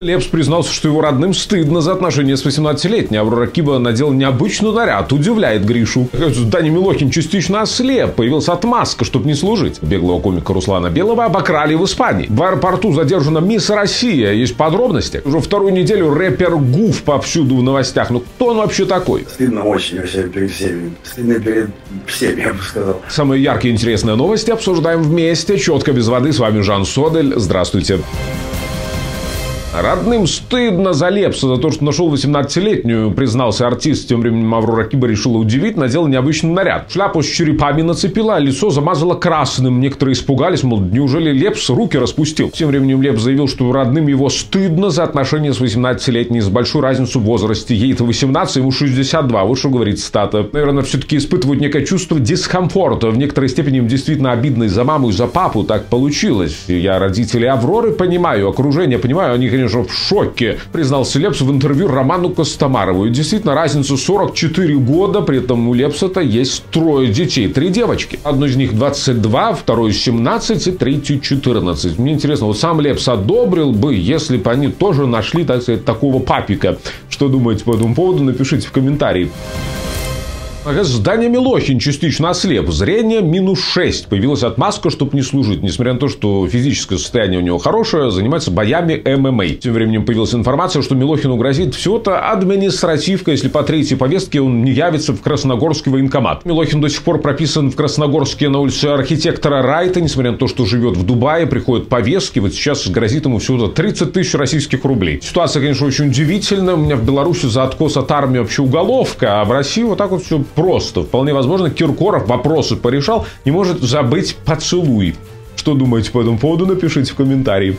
Лепс признался, что его родным стыдно за отношения с 18-летней. Аврора Киба надел необычный наряд. Удивляет Гришу. Даня Милохин частично ослеп. Появилась отмазка, чтобы не служить. Беглого комика Руслана Белого обокрали в Испании. В аэропорту задержана мисс Россия. Есть подробности. Уже вторую неделю рэпер Гуф повсюду в новостях. Ну кто он вообще такой? Стыдно очень вообще перед всеми. Стыдно перед всеми, я бы сказал. Самые яркие и интересные новости обсуждаем вместе. Четко без воды. С вами Жан Содель. Здравствуйте. Родным стыдно за Лепса, за то, что нашел 18-летнюю, признался артист. Тем временем Аврора Киба решила удивить, надела необычный наряд. Шляпу с черепами нацепила, а лицо замазала красным. Некоторые испугались, мол, неужели Лепс руки распустил? Тем временем Лепс заявил, что родным его стыдно за отношения с 18-летней, с большой разницей в возрасте. Ей-то 18, ему 62. Вот что говорит стата. Наверное, все-таки испытывают некое чувство дискомфорта. В некоторой степени им действительно обидно и за маму, и за папу. Так получилось. Я родителей Авроры понимаю, окружение понимаю. Они, конечно, в шоке, признался Лепс в интервью Роману Костомарову. И действительно, разница 44 года, при этом у Лепса-то есть трое детей, три девочки. Одну из них 22, второй 17 и третью 14. Мне интересно, вот сам Лепс одобрил бы, если бы они тоже нашли, так сказать, такого папика. Что думаете по этому поводу, напишите в комментарии. Здание Милохин частично ослеп. Зрение минус 6. Появилась отмазка, чтобы не служить. Несмотря на то, что физическое состояние у него хорошее, занимается боями ММА. Тем временем появилась информация, что Милохину грозит всего-то административка, если по третьей повестке он не явится в Красногорский военкомат. Милохин до сих пор прописан в Красногорске на улице архитектора Райта, несмотря на то, что живет в Дубае, приходят повестки. Вот сейчас грозит ему всего-то 30 тысяч российских рублей. Ситуация, конечно, очень удивительная. У меня в Беларуси за откос от армии вообще уголовка, а в России вот так вот все просто. Вполне возможно, Киркоров вопросы порешал, не может забыть поцелуй. Что думаете по этому поводу, напишите в комментарии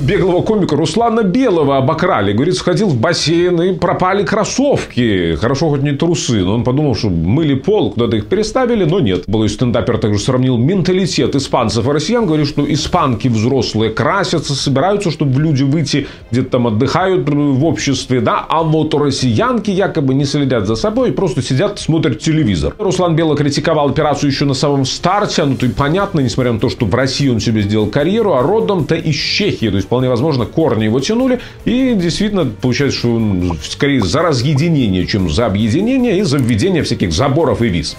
беглого комика Руслана Белого обокрали. Говорит, сходил в бассейн и пропали кроссовки. Хорошо, хоть не трусы. Но он подумал, что мыли пол, куда-то их переставили, но нет. Был и стендапер также сравнил менталитет испанцев и россиян. Говорит, что испанки взрослые красятся, собираются, чтобы люди выйти, где-то там отдыхают в обществе, да, а вот россиянки якобы не следят за собой, просто сидят, смотрят телевизор. Руслан Белый критиковал операцию еще на самом старте, ну то и понятно, несмотря на то, что в России он себе сделал карьеру, а родом-то из Чехии, то есть вполне возможно, корни его тянули. И действительно, получается, что скорее за разъединение, чем за объединение и за введение всяких заборов и виз.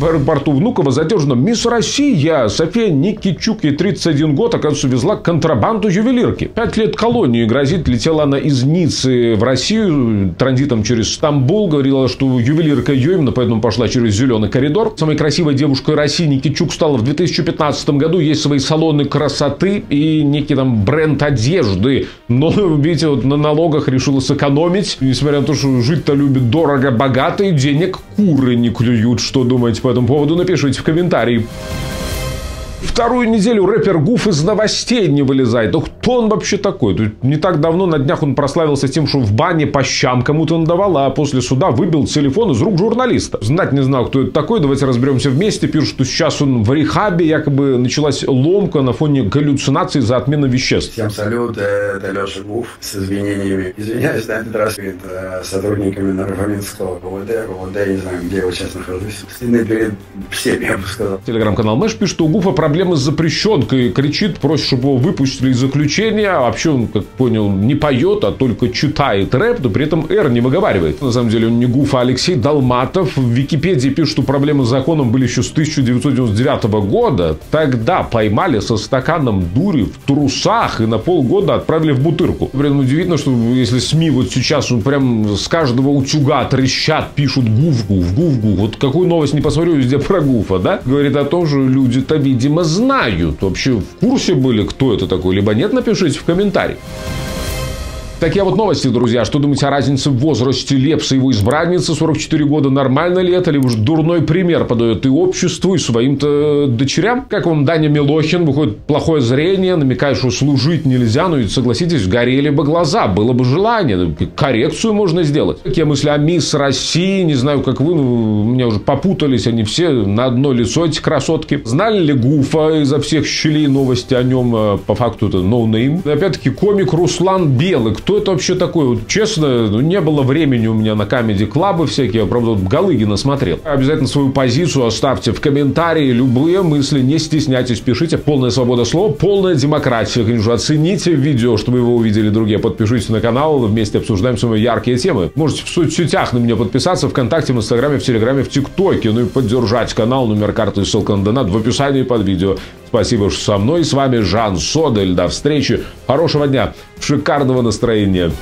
В аэропорту Внуково задержана мисс Россия. София Никичук, ей 31 год, оказывается, везла контрабанду ювелирки. Пять лет колонии грозит. Летела она из Ниццы в Россию транзитом через Стамбул. Говорила, что ювелирка ее именно, поэтому пошла через зеленый коридор. Самой красивой девушкой России Никичук стала в 2015 году. Есть свои салоны красоты и некий там бренд одежды. Но, видите, вот на налогах решила сэкономить. Несмотря на то, что жить-то любит дорого, богато и денег куры не клюют. Что думаете по этому поводу, напишите в комментарии. Вторую неделю рэпер Гуф из новостей не вылезает. Да кто он вообще такой? Тут не так давно на днях он прославился тем, что в бане по щам кому-то надавал, а после суда выбил телефон из рук журналиста. Знать не знал, кто это такой. Давайте разберемся вместе. Пишут, что сейчас он в рехабе. Якобы началась ломка на фоне галлюцинаций за отмену веществ. Всем салют. Э, это Леша Гуф с извинениями. Извиняюсь на этот раз перед э, сотрудниками Нарфаминского КВД. КВД, не знаю, где я сейчас нахожусь. Стыдно перед всеми, я бы сказал. Телеграм-канал Мэш пишет, что у Гуфа проблемы с запрещенкой. Кричит, просит, чтобы его выпустили из заключения. А вообще он, как понял, не поет, а только читает рэп, но при этом «Р» не выговаривает. На самом деле он не Гуф, а Алексей Долматов. В Википедии пишут, что проблемы с законом были еще с 1999 года. Тогда поймали со стаканом дури в трусах и на полгода отправили в бутырку. При этом удивительно, что если СМИ вот сейчас он прям с каждого утюга трещат, пишут гуф-гуф, гуф-гуф. Вот какую новость не посмотрю, везде про гуфа, да? Говорит о том, что люди-то, видимо, знают, вообще в курсе были, кто это такой, либо нет, напишите в комментарии. Такие вот новости, друзья. Что думаете о разнице в возрасте Лепса и его избранницы? 44 года нормально ли это? Или уж дурной пример подает и обществу, и своим-то дочерям? Как вам Даня Милохин? Выходит плохое зрение, намекает, что служить нельзя. Ну, и согласитесь, горели бы глаза, было бы желание. Коррекцию можно сделать. Какие мысли о мисс России? Не знаю, как вы, ну, меня уже попутались они все на одно лицо, эти красотки. Знали ли Гуфа изо всех щелей новости о нем? По факту это no name. Опять-таки, комик Руслан Белый. Кто кто это вообще такой? Вот, честно, ну, не было времени у меня на камеди клабы всякие. Я, правда, вот Галыгина смотрел. Обязательно свою позицию оставьте в комментарии. Любые мысли, не стесняйтесь, пишите. Полная свобода слова, полная демократия. Конечно, оцените видео, чтобы его увидели другие. Подпишитесь на канал, вместе обсуждаем самые яркие темы. Можете в соцсетях на меня подписаться, ВКонтакте, в Инстаграме, в Телеграме, в ТикТоке. Ну и поддержать канал, номер карты ссылка на донат в описании под видео. Спасибо, что со мной. С вами Жан Содель. До встречи. Хорошего дня. Шикарного настроения.